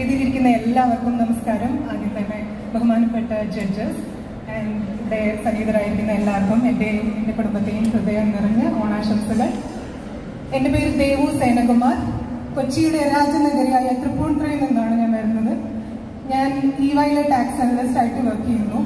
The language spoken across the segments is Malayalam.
എല്ലാവർക്കും നമസ്കാരം. ആദ്യം തന്നെ ബഹുമാനപ്പെട്ട ജഡ്ജസ് ആൻഡ് ഇവിടെ സന്നിഹിതരായിരിക്കുന്ന എല്ലാവർക്കും എന്റെയും എന്റെ കുടുംബത്തെയും ഹൃദയം നിറഞ്ഞ ഓണാശംസകൾ. എന്റെ പേര് ദേവു സേനകുമാർ. കൊച്ചിയുടെ രാജനഗരിയായ തൃപ്പൂണിത്തുറയിൽ നിന്നാണ് ഞാൻ വരുന്നത്. ഞാൻ ഇ വൈയിലെ ടാക്സ് അനലിസ്റ്റ് ആയിട്ട് വർക്ക് ചെയ്യുന്നു.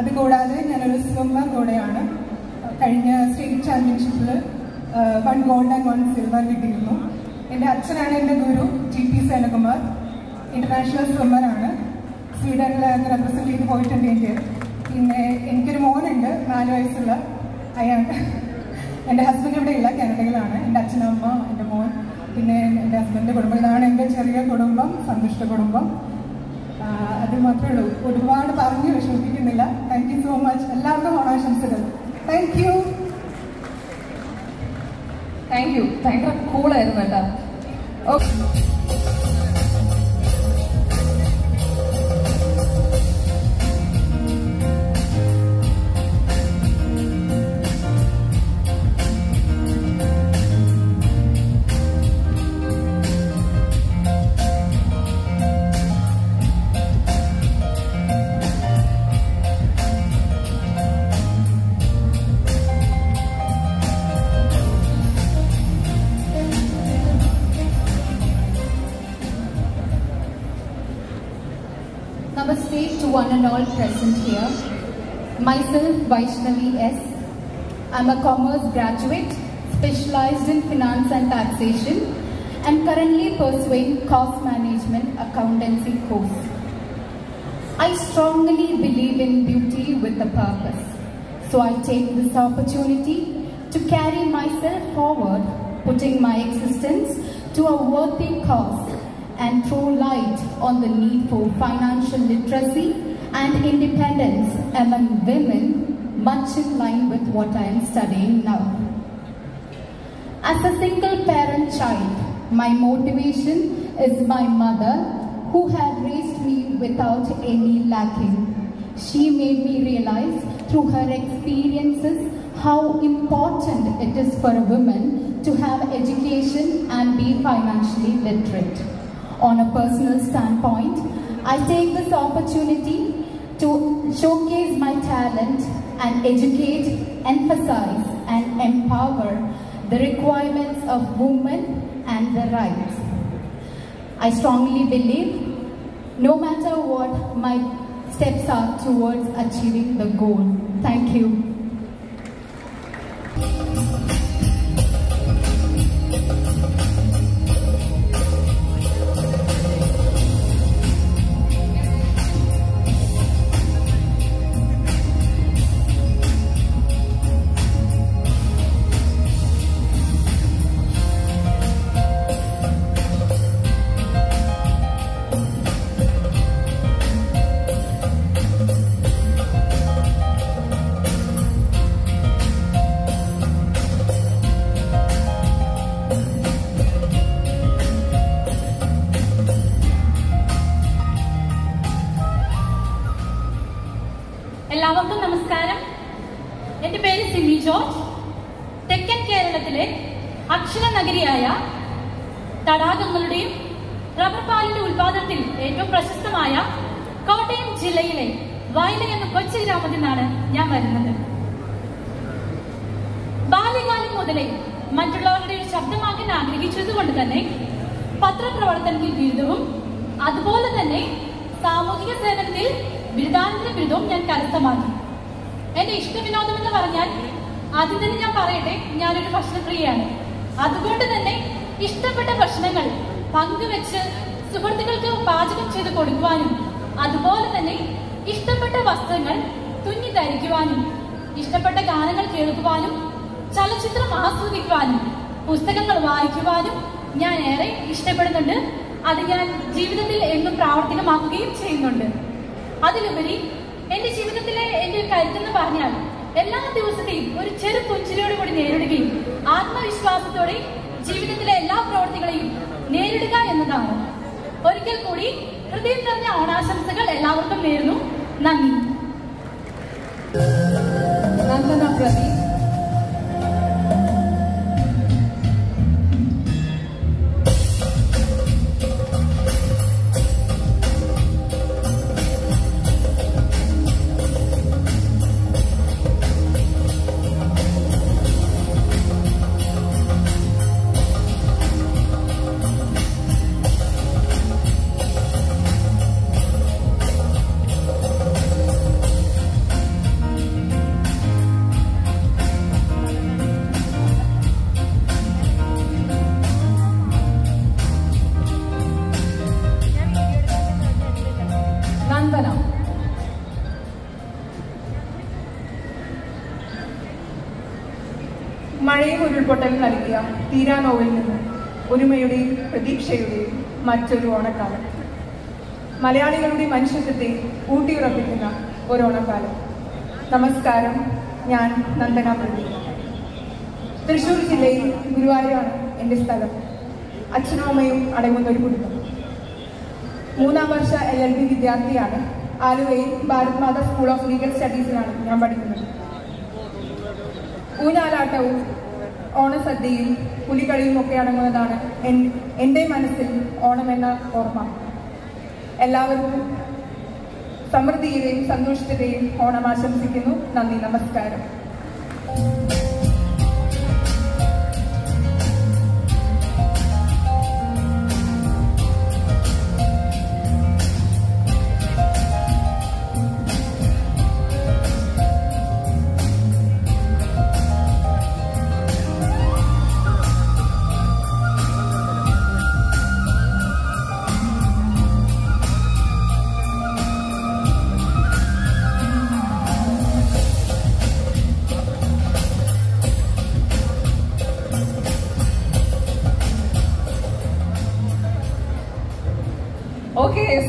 അതുകൂടാതെ ഞാനൊരു സ്വിമ്മർ കൂടെയാണ്. കഴിഞ്ഞ സ്റ്റേറ്റ് ചാമ്പ്യൻഷിപ്പിൽ one gold and one silver കിട്ടിയിരുന്നു. എന്റെ അച്ഛനാണ് എന്റെ ഗുരു ജി പി സേനകുമാർ. ഇന്റർനാഷണൽ സ്വിമ്മറാണ് സ്വീഡനിൽ റെപ്രസെന്റ് ചെയ്ത് പോയിട്ടുണ്ട് ഇന്ത്യ പിന്നെ എനിക്കൊരു മോനുണ്ട് നാല് വയസ്സുള്ള അയാൾ. എന്റെ ഹസ്ബൻഡ് ഇവിടെ ഇല്ല കാനഡയിലാണ്. എന്റെ അച്ഛനമ്മ എന്റെ മോൻ പിന്നെ എന്റെ ഹസ്ബൻഡിന്റെ കുടുംബം. ഇതാണ് എന്റെ ചെറിയ കുടുംബം സന്തുഷ്ട കുടുംബം. അത് മാത്രമേ ഉള്ളൂ. ഒരുപാട് പറഞ്ഞു വിശ്വസിക്കുന്നില്ല താങ്ക് യു സോ മച്ച് എല്ലാവർക്കും ഓണാശംസകൾ. താങ്ക് യു താങ്ക് യു ഭയങ്കര കൂളായിരുന്നു കേട്ടോ. Okay Namaste to one and all present here. Myself, Vaishnavi S. I'm a commerce graduate specialized in finance and taxation and currently pursuing cost management accountancy course. I strongly believe in beauty with a purpose. So I take this opportunity to carry myself forward, putting my existence to a worthy cause and throw light on the need for financial literacy and independence among women, much in line with what I am studying now. As a single parent child, my motivation is my mother who had raised me without any lacking. She made me realize through her experiences how important it is for a woman to have education and be financially literate. On a personal standpoint, I take this opportunity to showcase my talent and educate, emphasize and empower the requirements of women and their rights. I strongly believe no matter what my steps are towards achieving the goal. Thank you. അക്ഷര നഗരിയായ തടാകങ്ങളുടെയും റബ്ബർ പാലിന്റെ ഉൽപാദനത്തിൽ ഏറ്റവും പ്രശസ്തമായ കോട്ടയം ജില്ലയിലെ വയല എന്ന കൊച്ചു ഗ്രാമത്തിൽ നിന്നാണ് ഞാൻ വരുന്നത്. ബാല്യകാലം മുതലേ മറ്റുള്ളവരുടെ ഒരു ശബ്ദമാക്കാൻ ആഗ്രഹിച്ചതുകൊണ്ട് തന്നെ പത്രപ്രവർത്തനത്തിൽ ബിരുദവും അതുപോലെ തന്നെ സാമൂഹിക സേവനത്തിൽ ബിരുദാനന്തര ബിരുദവും ഞാൻ കരസ്ഥമാക്കി. എന്റെ ഇഷ്ടവിനോദം എന്ന് പറഞ്ഞാൽ ആദ്യം തന്നെ ഞാൻ പറയട്ടെ ഞാനൊരു ഭക്ഷണപ്രിയയാണ്. അതുകൊണ്ട് തന്നെ ഇഷ്ടപ്പെട്ട ഭക്ഷണങ്ങൾ പങ്കുവെച്ച് സുഹൃത്തുക്കൾക്ക് പാചകം ചെയ്ത് കൊടുക്കുവാനും അതുപോലെ തന്നെ ഇഷ്ടപ്പെട്ട വസ്ത്രങ്ങൾ തുന്നി ധരിക്കുവാനും ഇഷ്ടപ്പെട്ട ഗാനങ്ങൾ കേൾക്കുവാനും ചലച്ചിത്രം ആസ്വദിക്കുവാനും പുസ്തകങ്ങൾ വായിക്കുവാനും ഞാൻ ഏറെ ഇഷ്ടപ്പെടുന്നുണ്ട്. അത് ഞാൻ ജീവിതത്തിൽ എന്നും പ്രാവർത്തികമാക്കുകയും ചെയ്യുന്നുണ്ട്. അതിലുപരി എന്റെ ജീവിതത്തിലെ എന്റെ കരുത്തെന്ന് പറഞ്ഞാൽ എല്ലാ ദിവസത്തെയും ഒരു ചെറു പുഞ്ചിരിയോട് കൂടി നേരിടുകയും ആത്മവിശ്വാസത്തോടെ ജീവിതത്തിലെ എല്ലാ പ്രവർത്തികളെയും നേരിടുക എന്നതാണ്. ഒരിക്കൽ കൂടി ഹൃദയം നിറഞ്ഞ ഓണാശംസകൾ എല്ലാവർക്കും നേരുന്നു. നന്ദി. നന്ദന മഴയും ഉരുൾപൊട്ടലും നൽകിയ തീരാനോവിൽ നിന്ന് ഒരുമയുടെയും പ്രതീക്ഷയുടെയും മറ്റൊരു ഓണക്കാലം. മലയാളികളുടെ മനുഷ്യത്വത്തെ ഊട്ടിയുറപ്പിക്കുന്ന ഒരു ഓണക്കാലം നമസ്കാരം ഞാൻ നന്ദന പ്രദീപ് തൃശ്ശൂർ ജില്ലയിൽ ഗുരുവായൂരാണ് എന്റെ സ്ഥലം. അച്ഛനും അമ്മയും അടങ്ങുന്ന ഒരു കുടുംബം. മൂന്നാം വർഷ എൽ എൽ ബി വിദ്യാർത്ഥിയാണ് ആലുവയിൽ Bharat Mata school of legal സ്റ്റഡീസിലാണ് ഞാൻ പഠിക്കുന്നത്. ഊഞ്ഞാലാട്ടവും ഓണസദ്യയും പുലികളിയും ഒക്കെ അടങ്ങുന്നതാണ് എന്റെ മനസ്സിൽ ഓണമെന്ന ഓർമ്മ. എല്ലാവർക്കും സമൃദ്ധിയുടെയും സന്തോഷത്തിന്റെയും ഓണം ആശംസിക്കുന്നു. നന്ദി നമസ്കാരം.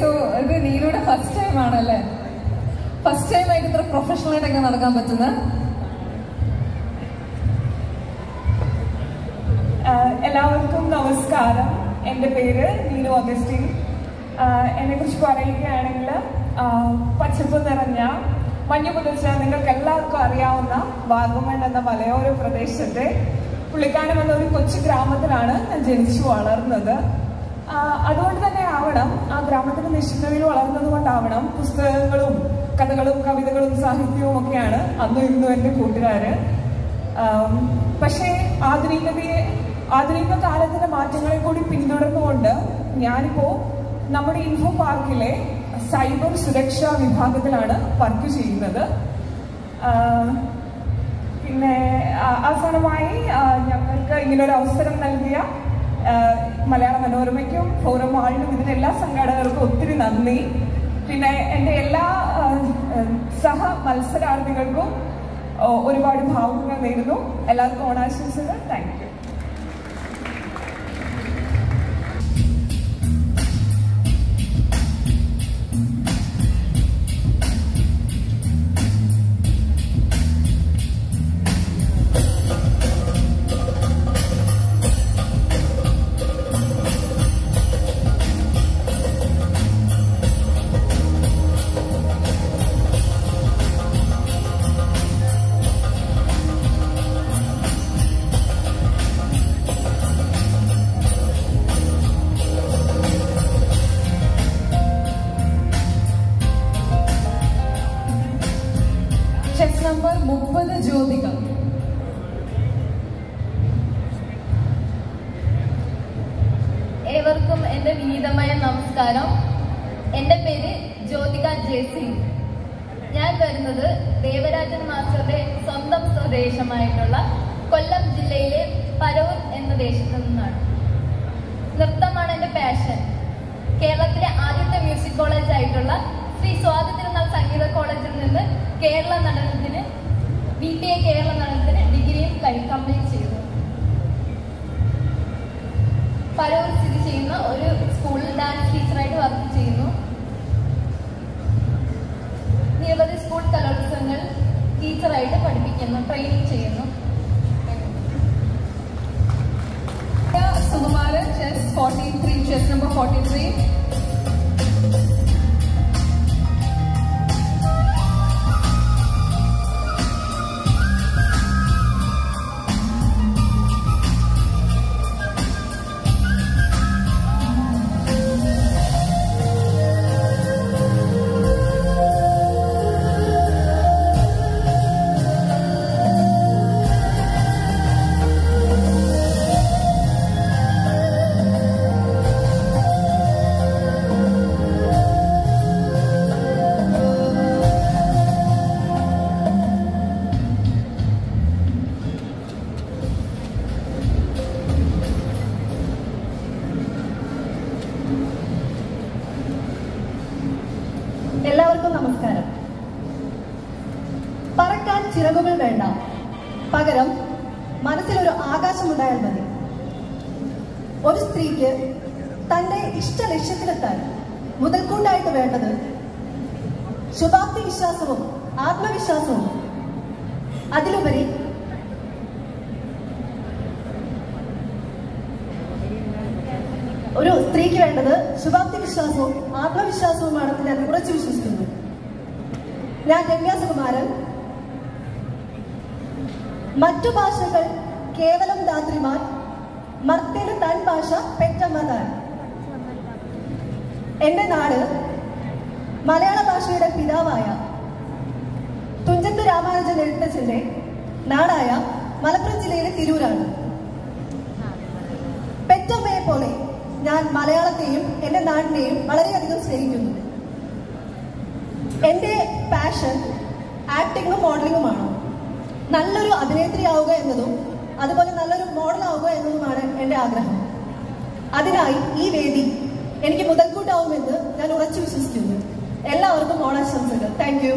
സോ നീലയുടെ ഫസ്റ്റ് ടൈം ആണല്ലേ? ഫസ്റ്റ് ടൈം ആയിട്ട് ഇത്ര പ്രൊഫഷണൽ ആയിട്ടൊക്കെ നടക്കാൻ പറ്റുന്ന? എല്ലാവർക്കും നമസ്കാരം. എന്റെ പേര് നീലു അഗസ്റ്റിൻ. എന്നെ കുറിച്ച് പറയുകയാണെങ്കിൽ പച്ചപ്പ് നിറഞ്ഞ മഞ്ഞു പുലർച്ച നിങ്ങൾക്ക് എല്ലാവർക്കും അറിയാവുന്ന വാഗമൺ എന്ന മലയോര പ്രദേശത്തെ പുള്ളിക്കാനം എന്ന ഒരു കൊച്ചു ഗ്രാമത്തിലാണ് ഞാൻ ജനിച്ചു വളർന്നത്. അതുകൊണ്ട് തന്നെ ആവണം. ആ ഗ്രാമത്തിന്റെ നിശ്ചിതയിൽ വളർന്നത് കൊണ്ടാവണം. പുസ്തകങ്ങളും കഥകളും കവിതകളും സാഹിത്യവും ഒക്കെയാണ് അന്നും ഇന്നും എന്റെ കൂട്ടുകാര്. പക്ഷേ ആധുനികതയെ ആധുനിക കാലത്തിന്റെ മാറ്റങ്ങളെ കൂടി പിന്തുടർന്നുകൊണ്ട് ഞാനിപ്പോ നമ്മുടെ ഇൻഫോ പാർക്കിലെ സൈബർ സുരക്ഷാ വിഭാഗത്തിലാണ് വർക്ക് ചെയ്യുന്നത്. പിന്നെ അവസാനമായി ഞങ്ങൾക്ക് ഇങ്ങനൊരു അവസരം നൽകിയ മലയാള മനോരമയ്ക്കും ഫോറം ആളിനും ഇതിന് എല്ലാ സംഘാടകർക്കും ഒത്തിരി നന്ദി. പിന്നെ എന്റെ എല്ലാ സഹ മത്സരാർത്ഥികൾക്കും ഒരുപാട് ഭാവുകങ്ങൾ നേരുന്നു. എല്ലാവർക്കും ഓണാശംസകൾ. താങ്ക് യു ചെസ് നമ്പർ മുപ്പത് ജ്യോതിക ഏവർക്കും എന്റെ വിനീതമായ നമസ്കാരം. എന്റെ പേര് ജ്യോതിക ജേസി ഞാൻ വരുന്നത് ദേവരാജൻ മാസ്റ്ററുടെ സ്വന്തം സ്വദേശമായിട്ടുള്ള കൊല്ലം ജില്ലയിലെ പരവൂർ എന്ന ദേശത്തു നിന്നാണ്. നൃത്തമാണ് എന്റെ പാഷൻ കേരളത്തിലെ ആദ്യത്തെ മ്യൂസിക് കോളേജ് ആയിട്ടുള്ള ശ്രീ സ്വാതി സംഗീത കോളേജിൽ നിന്ന് കേരള നടനത്തിന് ബി ടി എ കേരള നടനത്തിന് ഡിഗ്രിയും കംപ്ലീറ്റ് ചെയ്തു പലവർ സ്ഥിതി ചെയ്യുന്ന ഒരു സ്കൂളിൽ ഡാൻസ് ടീച്ചറായിട്ട് വർക്ക് ചെയ്യുന്നു. നിരവധി സ്കൂൾ കലോത്സവങ്ങൾ ടീച്ചറായിട്ട് പഠിപ്പിക്കുന്നു ട്രെയിനിങ് ചെയ്യുന്നു. Sukumaran chess forty three chess number forty three ഒരു സ്ത്രീക്ക് തന്റെ ഇഷ്ട ലക്ഷ്യത്തിലെത്താൻ മുതൽക്കൂട്ടായിട്ട് വേണ്ടത് ശുഭാപ്തി വിശ്വാസവും ആത്മവിശ്വാസവും. അതിലുപരി ഒരു സ്ത്രീക്ക് വേണ്ടത് ശുഭാപ്തി വിശ്വാസവും ആത്മവിശ്വാസവുമാണ് ഞാൻ ഉറച്ചു വിശ്വസിക്കുന്നു. ഞാൻ രമ്യ സുകുമാരൻ മറ്റു ഭാഷകൾ കേവലം ധാത്രിമാർ. മർത്യന് തൻ ഭാഷ പെറ്റമ്മ താൻ എന്റെ നാട് മലയാള ഭാഷയുടെ പിതാവായ തുഞ്ചത്ത് രാമാനുജൻ എഴുത്തച്ഛന്റെ നാടായ മലപ്പുറം ജില്ലയിലെ തിരൂരാണ്. പെറ്റമ്മയെ പോലെ ഞാൻ മലയാളത്തെയും എന്റെ നാടിനെയും വളരെയധികം സ്നേഹിക്കുന്നു. എന്റെ പാഷൻ ആക്ടിങ്ങും മോഡലിങ്ങുമാണ് നല്ലൊരു അഭിനേത്രിയാവുക എന്നതും അതുപോലെ നല്ലൊരു മോഡലാവുക എന്നതുമാണ് എന്റെ ആഗ്രഹം. അതിനായി ഈ വേദി എനിക്ക് മുതൽക്കൂട്ടാവുമെന്ന് ഞാൻ ഉറച്ചു വിശ്വസിക്കുന്നു. എല്ലാവർക്കും ഓണാശംസകൾ. Thank you